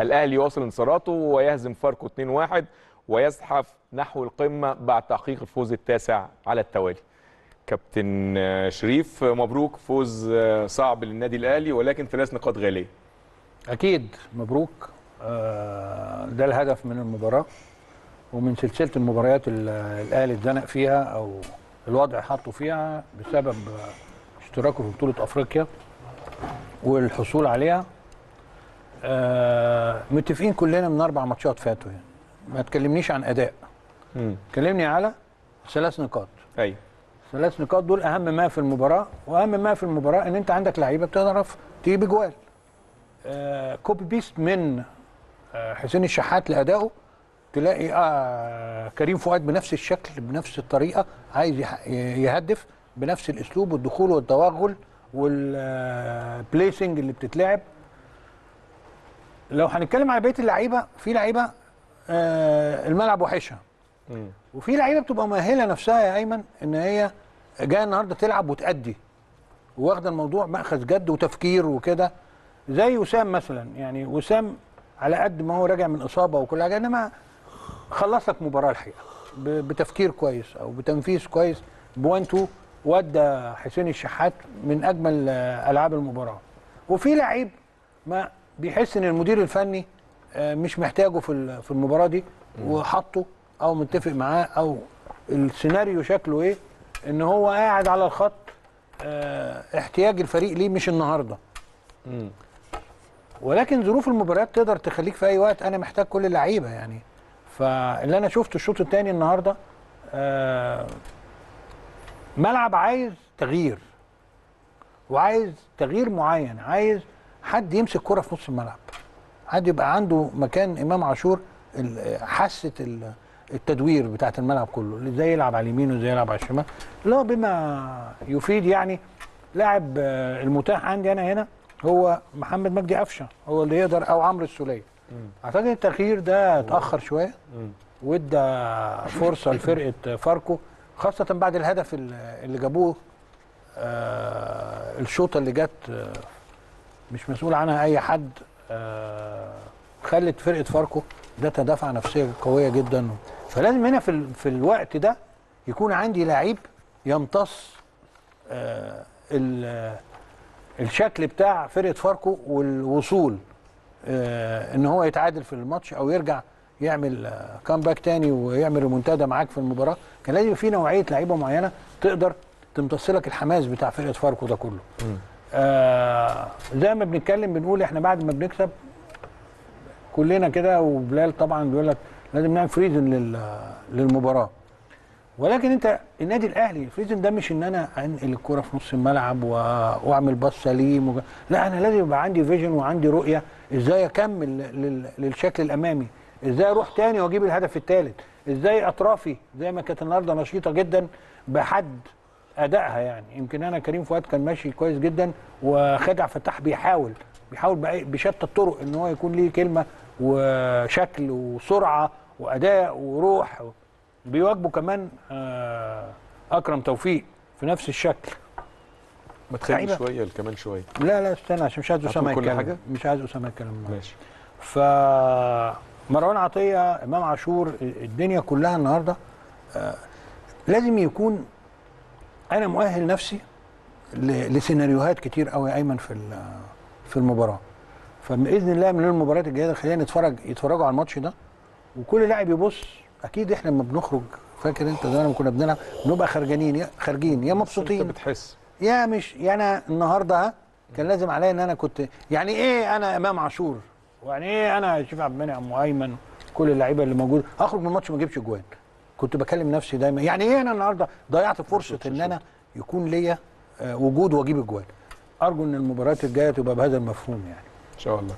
الأهلي يواصل انتصاراته ويهزم فاركو 2-1 ويزحف نحو القمة بعد تحقيق الفوز التاسع على التوالي. كابتن شريف مبروك فوز صعب للنادي الأهلي ولكن ثلاث نقاط غالية. أكيد مبروك. آه، ده الهدف من المباراة ومن سلسلة المباريات الأهلي اتزنق فيها أو الوضع حطه فيها بسبب اشتراكه في بطولة أفريقيا والحصول عليها. آه، متفقين كلنا من أربع ماتشات فاتوا يعني. ما تكلمنيش عن أداء. امم كلمني على ثلاث نقاط. أيوه ثلاث نقاط دول أهم ما في المباراة وأهم ما في المباراة إن أنت عندك لعيبة بتعرف تجيب جوال. آه copy paste من آه حسين الشحات لأدائه تلاقي آه كريم فؤاد بنفس الشكل بنفس الطريقة عايز يهدف بنفس الأسلوب والدخول والتوغل والبليسنج اللي بتتلعب. لو هنتكلم على بقية اللعيبة في لعيبة آه الملعب وحشها وفي لعيبة بتبقى مؤهلة نفسها يا أيمن إن هي جاية النهارده تلعب وتأدي واخدة الموضوع مأخذ جد وتفكير وكده. زي وسام مثلا يعني وسام على قد ما هو راجع من إصابة وكل حاجة إنما خلص لك مباراة الحقيقة بتفكير كويس أو بتنفيذ كويس. بوان تو ودى حسين الشحات من أجمل آه، ألعاب المباراة. وفي لعيب ما بيحس إن المدير الفني آه، مش محتاجه في في المباراة دي وحطه أو متفق معاه أو السيناريو شكله إيه إن هو قاعد على الخط آه، احتياج الفريق ليه مش النهارده. ولكن ظروف المباريات تقدر تخليك في أي وقت أنا محتاج كل اللعيبة يعني. فاللي أنا شفته الشوط الثاني النهارده آه، ملعب عايز تغيير وعايز تغيير معين عايز حد يمسك كرة في نص الملعب. حد يبقى عنده مكان إمام عاشور حاسة ال- التدوير بتاعت الملعب كله إزاي يلعب على اليمين وإزاي يلعب على الشمال. هو بما يفيد يعني لاعب آه، المتاح عندي أنا هنا هو محمد مجدي قفشة هو اللي يقدر أو عمرو السولية. أعتقد التغيير ده اتأخر شوية وادى فرصة لفرقة فاركو خاصة بعد الهدف ال- اللي جابوه آه، الشوطة اللي جت آه، مش مسؤول عنها أي حد آه، خلت فرقة فاركو ده تدافع نفسية قوية جدا. فلازم هنا في في الوقت ده يكون عندي لعيب يمتص آه، ال- الشكل بتاع فرقة فاركو والوصول آه، إن هو يتعادل في الماتش أو يرجع يعمل كامباك تاني ويعمل ريمونتادا معاك في المباراة. كان لازم في نوعية لعيبة معينة تقدر تمتص لك الحماس بتاع فرقة فاركو ده كله. آه زي ما بنتكلم بنقول إحنا بعد ما بنكسب كلنا كده وبلال طبعا بيقول لك لازم نعمل freezing لل- للمباراة. ولكن انت النادي الأهلي ال freezing ده مش إن أنا أنقل الكوره في نص الملعب وأعمل باص سليم وج... لا أنا لازم يبقى عندي vision وعندي رؤية إزاي أكمل لل... للشكل الأمامي إزاي أروح تاني وأجيب الهدف الثالث إزاي اطرافي زي ما كانت النهارده نشيطة جدا بحد أدائها يعني. يمكن أنا كريم فؤاد كان ماشي كويس جدا وخدع فتح بيحاول بيحاول بشتى الطرق إن هو يكون ليه كلمة وشكل وسرعة وأداء وروح. بيواجبه كمان آه، أكرم توفيق في نفس الشكل. ما تخلي. شوية كمان شوية. لا لا استنى عشان مش عايز اسامه كل يتكلم؟ مش عايز اسامه يتكلم ماشي. فمروان عطية إمام عاشور الدنيا كلها النهارده آه، لازم يكون أنا مؤهل نفسي لسيناريوهات كتير قوي أيمن في في المباراة. فبإذن الله من المباريات الجاية خلينا نتفرج يتفرجوا على الماتش ده. وكل لاعب يبص أكيد إحنا لما بنخرج فاكر أنت زمان كنا بنلعب بنبقى خارجانين يا خارجين يا أنت مبسوطين. بتحس. يا مش يا أنا النهارده ها كان لازم عليا إن أنا كنت يعني إيه أنا إمام عاشور؟ ويعني إيه أنا شريف عبد المنعم وأيمن؟ كل اللعيبة اللي موجوده أخرج من الماتش ما أجيبش جوان. كنت بكلم نفسي دايما. يعني إيه أنا النهارده ضيعت فرصة إن أنا يكون ليا آه، وجود وأجيب الجوان أرجو إن المباريات الجاية تبقى بهذا المفهوم يعني. إن شاء الله.